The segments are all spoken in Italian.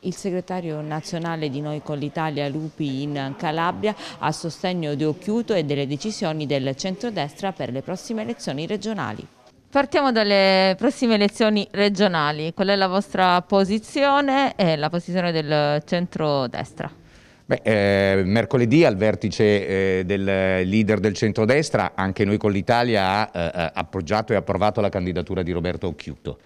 il segretario nazionale di Noi con l'Italia Lupi in Calabria a sostegno di Occhiuto e delle decisioni del centrodestra per le prossime elezioni regionali. Partiamo dalle prossime elezioni regionali. Qual è la vostra posizione e la posizione del centrodestra? Beh, eh, mercoledì al vertice eh, del leader del centrodestra anche noi con l'Italia ha eh, appoggiato e approvato la candidatura di Roberto Occhiuto.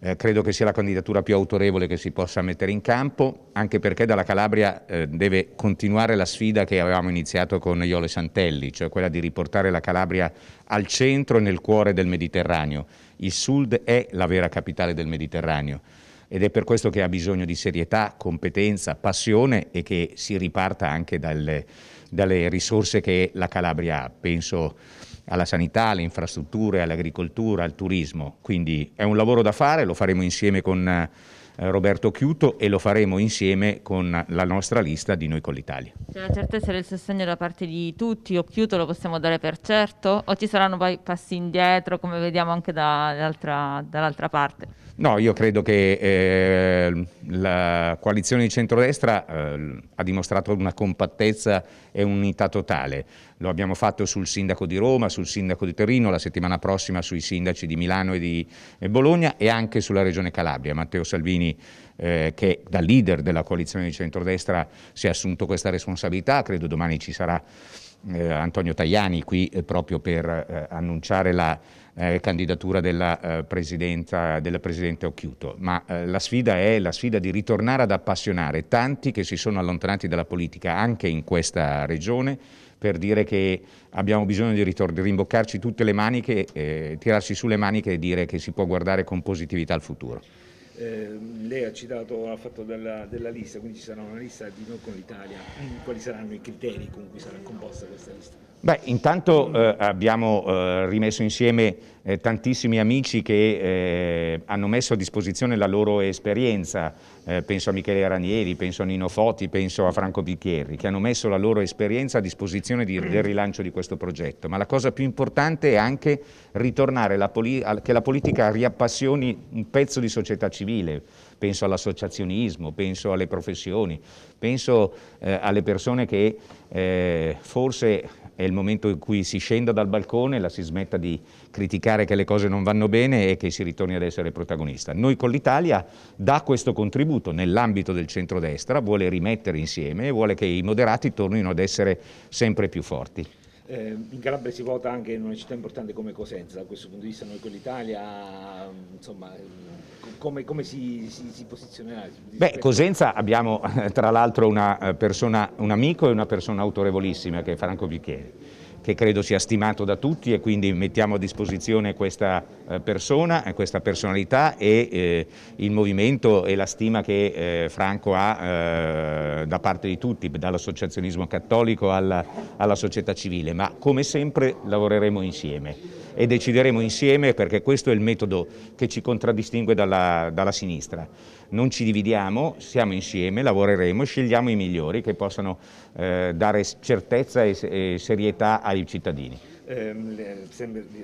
Eh, credo che sia la candidatura più autorevole che si possa mettere in campo, anche perché dalla Calabria eh, deve continuare la sfida che avevamo iniziato con Iole Santelli, cioè quella di riportare la Calabria al centro e nel cuore del Mediterraneo. Il Sud è la vera capitale del Mediterraneo ed è per questo che ha bisogno di serietà, competenza, passione e che si riparta anche dalle, dalle risorse che la Calabria ha. Penso alla sanità, alle infrastrutture, all'agricoltura, al turismo. Quindi è un lavoro da fare, lo faremo insieme con eh, Roberto Chiuto e lo faremo insieme con la nostra lista di Noi con l'Italia. C'è la certezza del sostegno da parte di tutti, o Chiuto lo possiamo dare per certo, o ci saranno poi passi indietro come vediamo anche dall'altra, dall'altra parte? No, io credo che eh, la coalizione di centrodestra eh, ha dimostrato una compattezza e un'unità totale. Lo abbiamo fatto sul sindaco di Roma, sul sindaco di Torino, la settimana prossima sui sindaci di Milano e di e Bologna e anche sulla regione Calabria. Matteo Salvini, eh, che da leader della coalizione di centrodestra si è assunto questa responsabilità, credo domani ci sarà eh, Antonio Tajani qui eh, proprio per eh, annunciare la eh, candidatura della, eh, della, Presidente Occhiuto, ma la sfida è la sfida di ritornare ad appassionare tanti che si sono allontanati dalla politica anche in questa regione per dire che abbiamo bisogno di, di rimboccarci tutte le maniche, eh, tirarsi su le maniche e dire che si può guardare con positività al futuro. Eh, lei ha citato, ha fatto della, della, lista, quindi ci sarà una lista di noi con l'Italia. Quali saranno i criteri con cui sarà composta questa lista? Beh, intanto eh, abbiamo eh, rimesso insieme eh, tantissimi amici che eh, hanno messo a disposizione la loro esperienza, eh, penso a Michele Ranieri, penso a Nino Foti, penso a Franco Bicchieri, che hanno messo la loro esperienza a disposizione di, del rilancio di questo progetto. Ma la cosa più importante è anche ritornare la che la politica riappassioni un pezzo di società civile, penso all'associazionismo, penso alle professioni, penso eh, alle persone che forse è il momento in cui si scenda dal balcone, la si smetta di criticare che le cose non vanno bene e che si ritorni ad essere protagonista. Noi con l'Italia dà questo contributo nell'ambito del centrodestra, vuole rimettere insieme e vuole che i moderati tornino ad essere sempre più forti. Eh, in Calabria si vota anche in una città importante come Cosenza, da questo punto di vista noi con l'Italia, insomma, come, come si, si, si, posizionerà? Beh, Cosenza abbiamo tra l'altro un amico e una persona autorevolissima che è Franco Bicchieri che credo sia stimato da tutti e quindi mettiamo a disposizione questa eh, persona, questa personalità e eh, il movimento e la stima che eh, Franco ha eh, da parte di tutti, dall'associazionismo cattolico alla, alla società civile, ma come sempre lavoreremo insieme e decideremo insieme perché questo è il metodo che ci contraddistingue dalla, dalla sinistra. Non ci dividiamo, siamo insieme, lavoreremo, scegliamo i migliori che possano eh, dare certezza e, e serietà ai cittadini eh,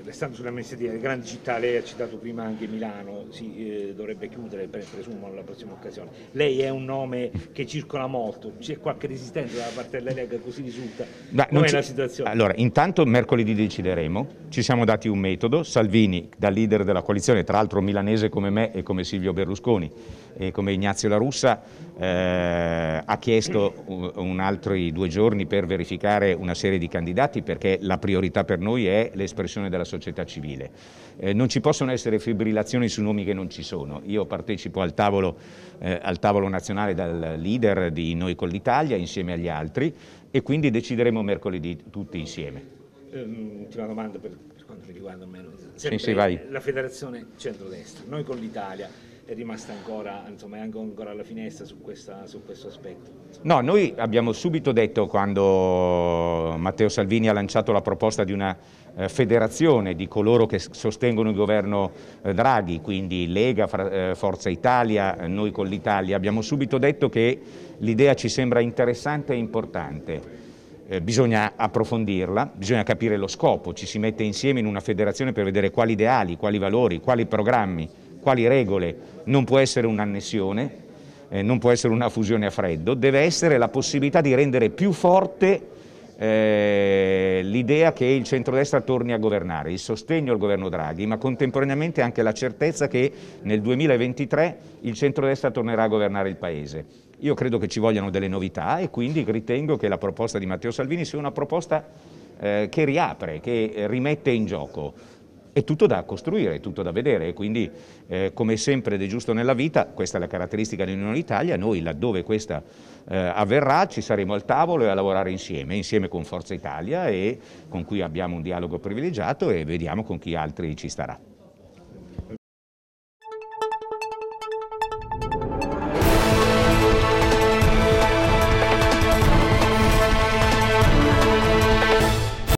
restando sull'amministrativa, le grandi città, lei ha citato prima anche Milano, si eh, dovrebbe chiudere, presumo, alla prossima occasione. Lei è un nome che circola molto, c'è qualche resistenza da parte della Lega, così risulta? Com'è la situazione? Allora, intanto mercoledì decideremo, ci siamo dati un metodo, Salvini, da leader della coalizione, tra l'altro milanese come me e come Silvio Berlusconi e come Ignazio La Russa, eh, ha chiesto un, un altri due giorni per verificare una serie di candidati perché la priorità per per noi è l'espressione della società civile. Eh, non ci possono essere fibrillazioni su nomi che non ci sono. Io partecipo al tavolo, eh, al tavolo nazionale dal leader di Noi con l'Italia insieme agli altri e quindi decideremo mercoledì tutti insieme. Um, ultima domanda per, per, quanto mi riguarda almeno. Sempre sì, sì, la federazione centrodestra, noi con l'Italia è rimasta ancora, insomma, è ancora alla finestra su, questa, su, questo aspetto? No, noi abbiamo subito detto quando Matteo Salvini ha lanciato la proposta di una eh, federazione di coloro che sostengono il governo eh, Draghi, quindi Lega, eh, Forza Italia, eh, noi con l'Italia, abbiamo subito detto che l'idea ci sembra interessante e importante. Eh, bisogna approfondirla, bisogna capire lo scopo, ci si mette insieme in una federazione per vedere quali ideali, quali valori, quali programmi quali regole non può essere un'annessione, eh, non può essere una fusione a freddo, deve essere la possibilità di rendere più forte eh, l'idea che il centrodestra torni a governare, il sostegno al governo Draghi, ma contemporaneamente anche la certezza che nel 2023 il centrodestra tornerà a governare il Paese. Io credo che ci vogliano delle novità e quindi ritengo che la proposta di Matteo Salvini sia una proposta eh, che riapre, che rimette in gioco. È tutto da costruire, è tutto da vedere e quindi eh, come sempre ed è giusto nella vita, questa è la caratteristica dell'Unione Italia, noi laddove questa eh, avverrà ci saremo al tavolo e a lavorare insieme, insieme con Forza Italia e con cui abbiamo un dialogo privilegiato e vediamo con chi altri ci starà.